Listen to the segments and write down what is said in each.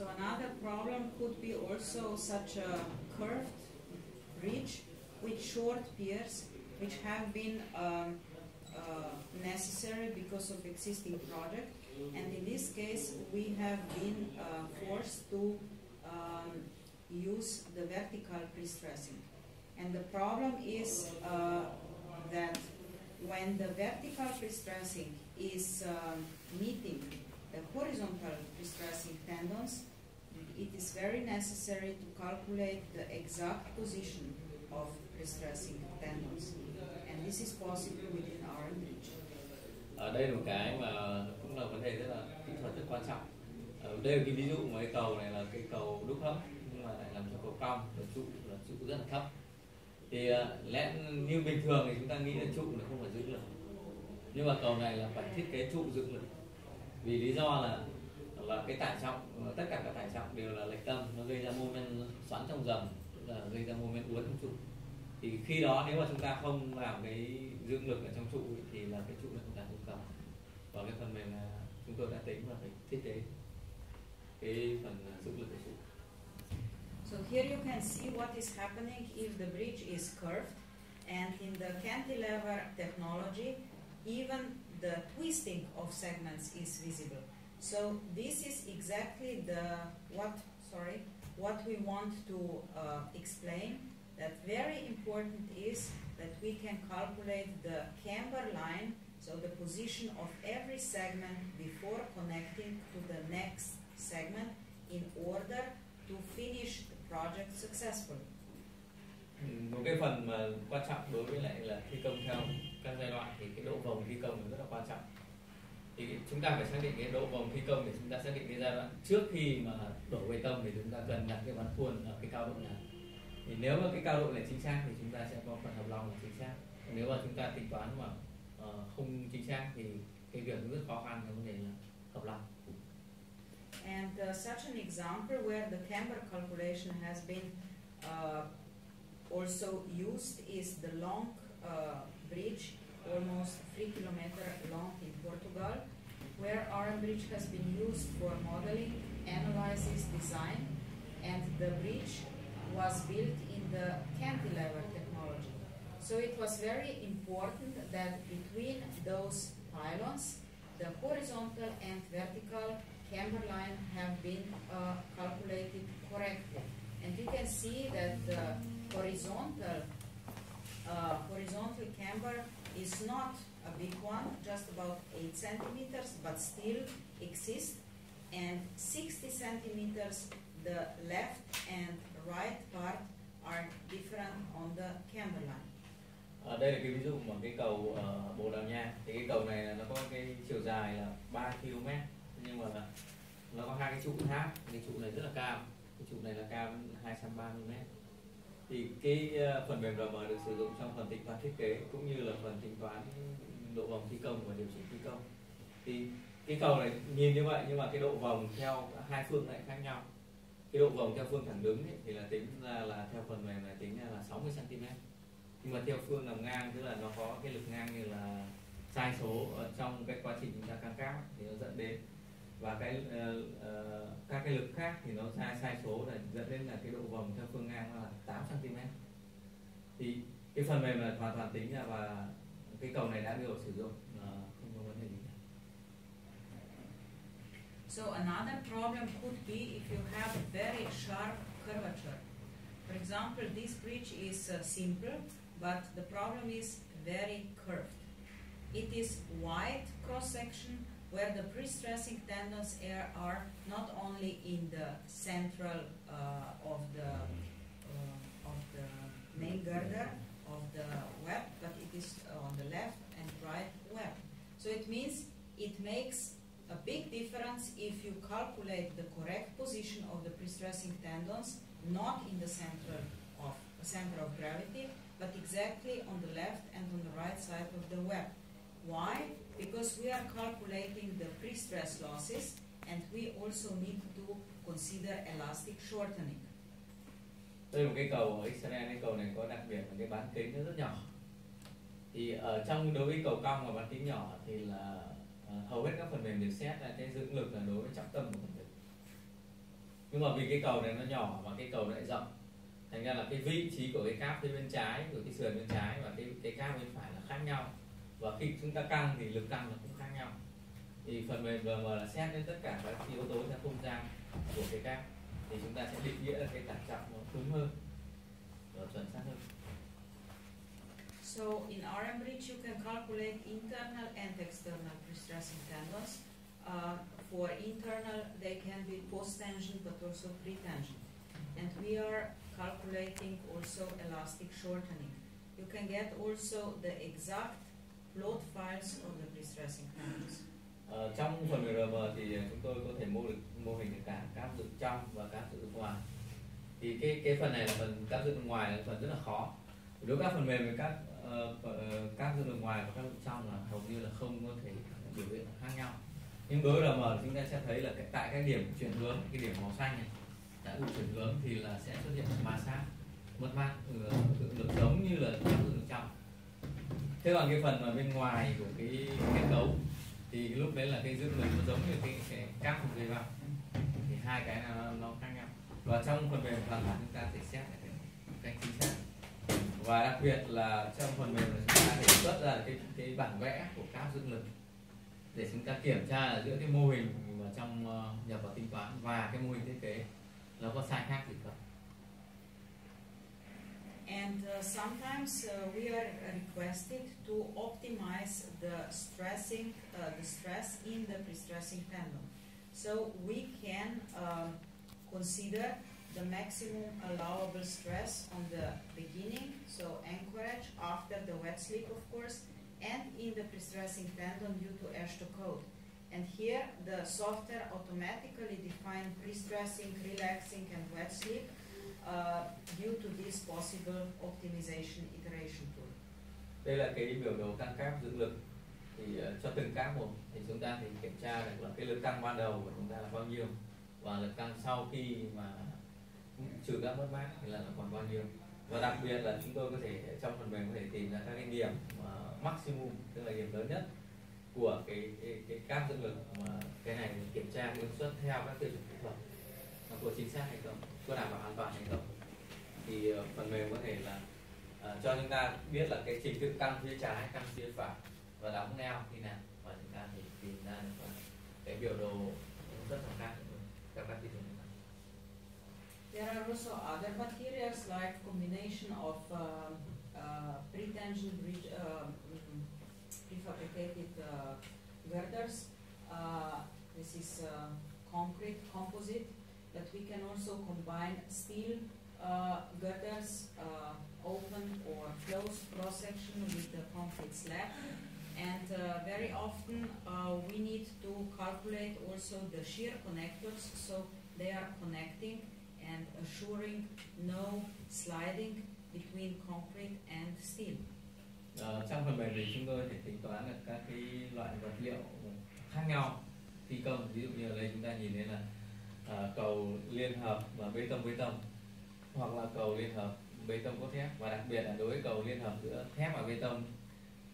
So another problem could be also such a curved bridge with short piers which have been um, uh, necessary because of existing project. And in this case we have been uh, forced to um, use the vertical pre-stressing. And the problem is uh, that when the vertical pre-stressing is um, meeting the horizontal pre-stressing tendons, it is very necessary to calculate the exact position of pre-stressing tendons. And this is possible within our bridge. ở đây là một cái mà cũng là vấn đề rất là kỹ thuật rất quan trọng ở đây là cái ví dụ mà cái cầu này là cái cầu đúc hấp nhưng mà lại làm cho cầu cong là trụ là trụ rất là thấp thì ờ, lẽ như bình thường thì chúng ta nghĩ là trụ là không phải giữ lực nhưng mà cầu này là phải thiết kế trụ dựng lực vì lý do là là cái tải trọng, tất cả các tải trọng đều là lệch tâm, nó gây ra mô men xoắn trong dầm là gây ra mô men uốn trong trụ. Thì khi đó nếu mà chúng ta không làm cái dương lực ở trong trụ thì là cái trụ nó không đạt yêu cầu và cái phần mềm là chúng tôi đã tính và phải thiết kế cái phần à, dương lực của trụ. So here you can see what is happening if the bridge is curved. And in the cantilever technology, even the twisting of segments is visible. So this is exactly the what sorry what we want to uh, explain that very important is that we can calculate the camber line so the position of every segment before connecting to the next segment in order to finish the project successfully. một cái phần mà quan trọng đối với lại là thi công theo các giai đoạn thì cái độ vòng thi công rất là quan trọng. Thì chúng ta phải xác định cái độ vòng thi công để chúng ta xác định cái giai đoạn trước khi mà đổ bê tông thì chúng ta cần đặt cái ván khuôn ở cái cao độ nào. Thì nếu mà cái cao độ này chính xác thì chúng ta sẽ có phần hợp lòng là chính xác. Nếu mà chúng ta tính toán mà uh, không chính xác thì cái việc rất khó khăn trong vấn đề là hợp lòng. And uh, such an example where the camber calculation has been uh, also used is the long uh, bridge, almost three kilometer long in Portugal, where our bridge has been used for modeling, analysis, design, and the bridge was built in the cantilever technology. So it was very important that between those pylons, the horizontal and vertical camber line have been uh, calculated correctly. And you can see that the horizontal uh, horizontal camber is not a big one, just about 8 centimeters, but still exists. And 60 centimeters, the left and right part are different on the camber line. À, đây là cái ví dụ một cái cầu ở Bồ Đào Nha. Thì cái cầu này là nó có cái chiều dài là 3 km nhưng mà là nó có hai cái trụ tháp cái trụ này rất là cao. Cái trụ này là cao 230 mét thì cái ờ, phần mềm RM được sử dụng trong phần tính toán thiết kế cũng như là phần tính toán độ vòng thi công và điều chỉnh thi công. Thì cái cầu này nhìn như vậy nhưng mà cái độ vòng theo hai phương lại khác nhau. Cái độ vòng theo phương thẳng đứng ấy, thì là tính ra là theo phần mềm này tính ra là 60 cm nhưng mà theo phương nằm ngang tức là nó có cái lực ngang như là sai số ở trong cái quá trình chúng ta căng cáp thì nó dẫn đến và cái uh, uh, các cái lực khác thì nó sai sai số là dẫn đến là cái độ vòng theo phương ngang là 8 cm thì cái phần mềm là hoàn toàn tính ra và cái cầu này đã được sử dụng uh, không có vấn đề gì cả. So another problem could be if you have a very sharp curvature. For example, this bridge is uh, simple, but the problem is very curved. It is wide cross section where the pre-stressing tendons are, not only in the central uh, of the uh, of the main girder of the web, but it is on the left and right web. So it means it makes a big difference if you calculate the correct position of the pre-stressing tendons, not in the center of center of gravity, but exactly on the left and on the right side of the web. Why? Because we are calculating the pre-stress losses and we also need to consider elastic shortening. đây là một cái cầu ở Israel cái cầu này có đặc biệt là cái bán kính nó rất nhỏ. Thì ở trong đối với cầu cong và bán kính nhỏ thì là uh, hầu hết các phần mềm được xét là cái dưỡng lực là đối với trọng tâm của phần mềm. Nhưng mà vì cái cầu này nó nhỏ và cái cầu lại rộng thành ra là cái vị trí của cái cáp phía bên trái của cái sườn bên trái và cái cái cáp bên phải là khác nhau và khi chúng ta căng thì lực căng nó cũng khác nhau thì phần mềm RM là xét đến tất cả các yếu tố trong không gian của cái cáp thì chúng ta sẽ định nghĩa là cái tải trọng nó đúng hơn và chuẩn xác hơn So in RM bridge you can calculate internal and external pre-stressing tendons. Uh, for internal they can be post-tension but also pre-tension. And we are calculating also elastic shortening. You can get also the exact load files on the pre-stressing tendons. Ờ, trong phần mềm RM thì chúng tôi có thể mô được mô hình được cả cáp dựng trong và cáp dựng ngoài. Thì cái cái phần này là phần cáp dựng ngoài là phần rất là khó. Đối với các phần mềm với các uh, cáp dựng ngoài và cáp dựng trong là hầu như là không có thể biểu hiện khác nhau. Nhưng đối với RM chúng ta sẽ thấy là cái, tại các điểm chuyển hướng cái điểm màu xanh này tại vùng chuyển hướng thì là sẽ xuất hiện ma sát mất mát được giống như là cáp dựng trong thế còn cái phần mà bên ngoài của cái kết cấu thì lúc đấy là cái dương lực nó giống như cái, cái cáp của dây vào. Thì hai cái nó, nó khác nhau. Và trong phần mềm hoàn toàn chúng ta thể xét cái cách chính xác. Và đặc biệt là trong phần mềm là chúng ta thể xuất ra cái cái bản vẽ của cáp dương lực. Để chúng ta kiểm tra là giữa cái mô hình mà trong ờ, nhập vào tính toán và cái mô hình thiết kế nó có sai khác gì không? And uh, sometimes uh, we are requested to optimize the stressing, uh, the stress in the pre-stressing tendon. So we can um, consider the maximum allowable stress on the beginning, so anchorage after the wet sleep, of course, and in the pre-stressing tendon due to AASHTO code. And here the software automatically defines pre-stressing, relaxing, and wet sleep uh, due this possible optimization iteration tool. Đây là cái biểu đồ tăng cáp dưỡng lực. Thì uh, cho từng cáp một thì chúng ta thì kiểm tra được là cái lực tăng ban đầu của chúng ta là bao nhiêu và lực tăng sau khi mà trừ các mất mát thì là nó còn bao nhiêu. Và đặc biệt là chúng tôi có thể trong phần mềm có thể tìm ra các cái điểm uh, maximum tức là điểm lớn nhất của cái cái, cái cáp dưỡng lực mà cái này kiểm tra ứng suất theo các tiêu chuẩn kỹ thuật. Nó có chính xác hay không có đảm bảo an toàn hay không? Thì ờ, phần mềm có thể là uh, cho chúng ta biết là cái trình tự căng phía trái căng phía phải và đóng neo khi nào và chúng ta thì tìm ra được cái biểu đồ cũng rất là khác theo các tiêu chuẩn There are also other materials like combination of um, uh, uh, pre-tension bridge, uh, prefabricated uh, girders. Uh, this is uh, concrete composite, but we can also combine steel uh, girders, uh, open or closed cross section with the concrete slab. And uh, very often uh, we need to calculate also the shear connectors, so they are connecting and assuring no sliding between concrete and steel. Ờ, trong phần mềm thì chúng tôi thể tính toán được các cái loại vật liệu khác nhau thi công ví dụ như ở đây chúng ta nhìn thấy là à, cầu liên hợp và bê tông bê tông hoặc là cầu liên hợp bê tông cốt thép. Và đặc biệt là đối với cầu liên hợp giữa thép và bê tông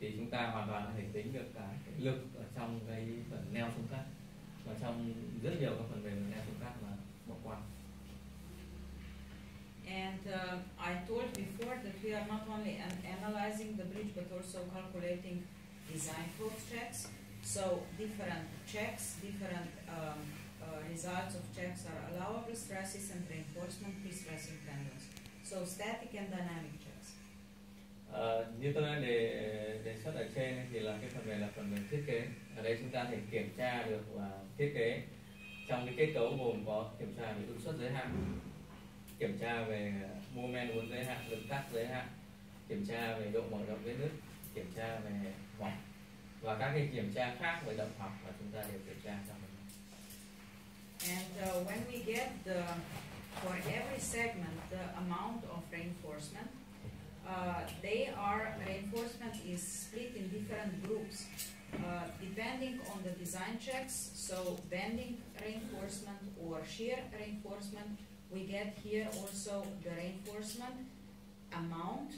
thì chúng ta hoàn toàn có thể tính được cả cái lực ở trong cái phần neo xuống cắt và trong rất nhiều các phần mềm neo xuống cắt mà bỏ qua. And uh, I told before that we are not only an- analyzing the bridge but also calculating design code checks. So different checks, different um, uh, results of checks are allowable stresses and reinforcement pre-stressing tendons. So static and dynamic checks. Ờ, như tôi đã đề đề xuất ở trên thì là cái phần mềm là phần mềm thiết kế ở đây chúng ta thể kiểm tra được và thiết kế trong cái kết cấu gồm có kiểm tra về ứng suất giới hạn kiểm tra về mô men uốn giới hạn lực cắt giới hạn kiểm tra về độ mở rộng vết nứt kiểm tra về mỏng và các cái kiểm tra khác về động học mà chúng ta đều kiểm tra trong. And uh, when we get the, for every segment, the amount of reinforcement, uh, they are, reinforcement is split in different groups. Uh, depending on the design checks, so bending reinforcement or shear reinforcement, we get here also the reinforcement amount,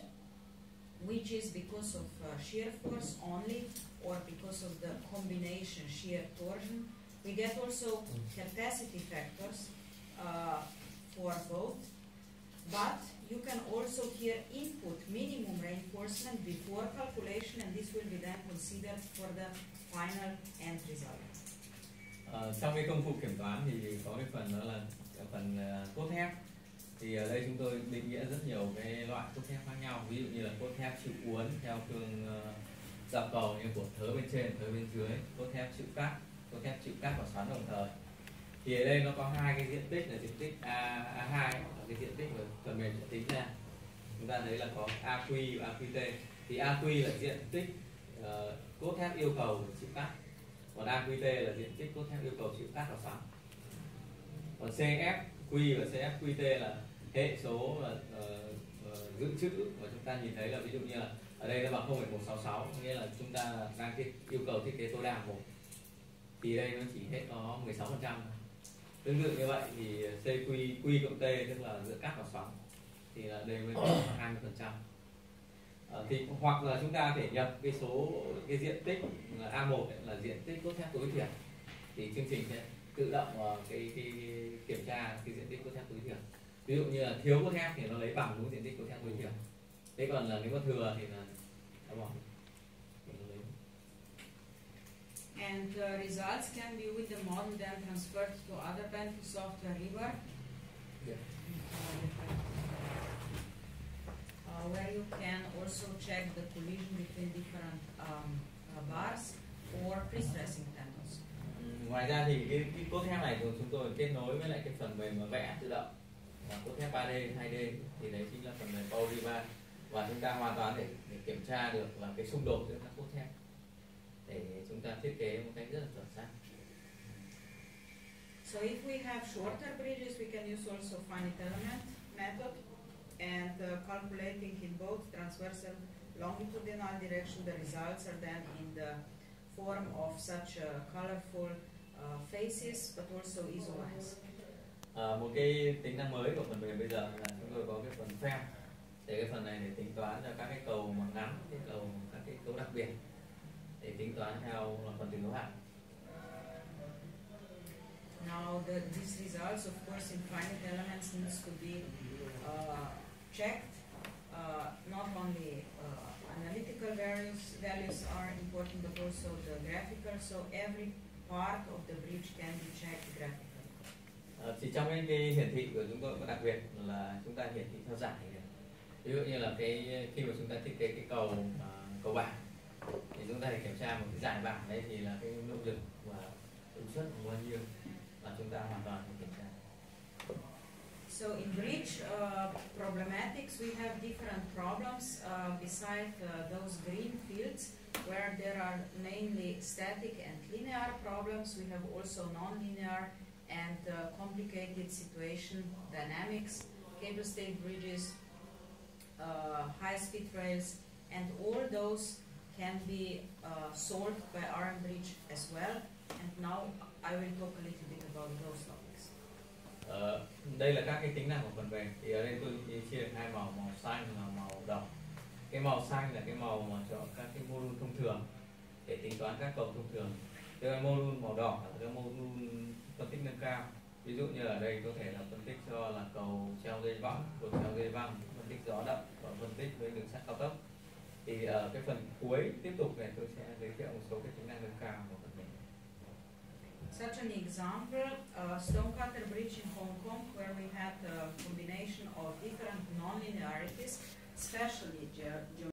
which is because of uh, shear force only or because of the combination shear torsion. We get also capacity factors, uh, for both, but you can also here input minimum reinforcement before calculation and this will be then considered for the final end result. Ờ, uh, trong cái công cụ kiểm toán thì có cái phần đó là phần ờ, uh, cốt thép thì ở đây chúng tôi định nghĩa rất nhiều cái loại cốt thép khác nhau ví dụ như là cốt thép chịu uốn theo cương uh, ờ, dọc cầu như của thớ bên trên thớ bên dưới cốt thép chịu cắt cốt thép chịu cắt và xoắn đồng thời. Thì ở đây nó có hai cái diện tích là diện tích A A2 là cái diện tích mà phần mềm sẽ tính ra. Chúng ta thấy là có AQ và AQT thì AQ là diện tích uh, cốt thép yêu cầu chịu cắt còn AQT là diện tích cốt thép yêu cầu chịu cắt và xoắn. Còn CFQ và CFQT là hệ số là uh, uh, dự trữ mà chúng ta nhìn thấy là ví dụ như là ở đây nó bằng 0,166 nghĩa là chúng ta đang thiết, yêu cầu thiết kế tối đa một thì đây nó chỉ hết có 16 phần trăm. Tương tự như vậy thì CQ Q cộng T tức là giữa cắt và sóng thì là đây mới có 20 phần trăm. Ờ, thì hoặc là chúng ta thể nhập cái số cái diện tích là A1 ấy, là diện tích cốt thép tối thiểu. Thì chương trình sẽ tự động cái, cái, cái, kiểm tra cái diện tích cốt thép tối thiểu. Ví dụ như là thiếu cốt thép thì nó lấy bằng đúng diện tích cốt thép tối thiểu. Thế còn là nếu mà thừa thì là nó bỏ thì nó lấy And uh, results can be with the model then transferred to other Bentley software river. Yeah. Uh, where you can also check the collision between different um, uh, bars or pre-stressing tendons. Ừ, ngoài ra thì cái, cái cốt thép này của chúng tôi kết nối với lại cái phần mềm vẽ tự động là cốt thép 3D 2D thì đấy chính là phần mềm Polyva và chúng ta hoàn toàn để, để kiểm tra được là cái xung đột giữa các cốt thép thiết kế một cách rất là chuẩn xác So if we have shorter bridges, we can use also finite element method and uh, calculating in both transversal longitudinal direction, the results are then in the form of such uh, colorful uh, faces, but also isolines. à, một cái tính năng mới của phần mềm bây giờ là chúng tôi có cái phần frame để cái phần này để tính toán cho các cái cầu mà ngắn cái cầu các cái cấu đặc biệt để tính toán theo là phần từ cấu hạn Now, the, these results, of course, in finite elements needs to be uh, checked. Uh, not only uh, analytical values, values are important, but also the graphical. So every part of the bridge can be checked graphically. À, thì trong cái, cái hiển thị của chúng tôi có đặc biệt là chúng ta hiển thị theo giải ví dụ như là cái khi mà chúng ta thiết kế cái cầu uh, cầu bảng thì chúng ta kiểm tra một cái giải bảng đấy thì là cái lực và suất bao nhiêu là chúng ta hoàn toàn kiểm tra So in bridge uh, problematics, we have different problems uh, beside uh, those green fields where there are mainly static and linear problems. We have also non-linear and uh, complicated situation dynamics, cable stayed bridges, uh, high-speed rails, and all those can be uh, solved by RM Bridge as well. And now I will talk a little bit about those topics. Uh, đây là các cái tính năng của phần mềm. Thì ở đây tôi chia hai màu màu xanh và màu đỏ. Cái màu xanh là cái màu mà cho các cái module thông thường để tính toán các cầu thông thường. Cái module màu đỏ là cái module phân tích nâng cao. Ví dụ như ở đây có thể là phân tích cho là cầu treo dây văng, cầu treo dây văng phân tích gió động và phân tích với đường sắt cao tốc thì ở cái phần cuối tiếp tục này tôi sẽ giới thiệu một số cái tính năng nâng cao của phần mềm Such an example, uh, Stonecutter Bridge in Hong Kong, where we had a combination of different non-linearities, especially ge-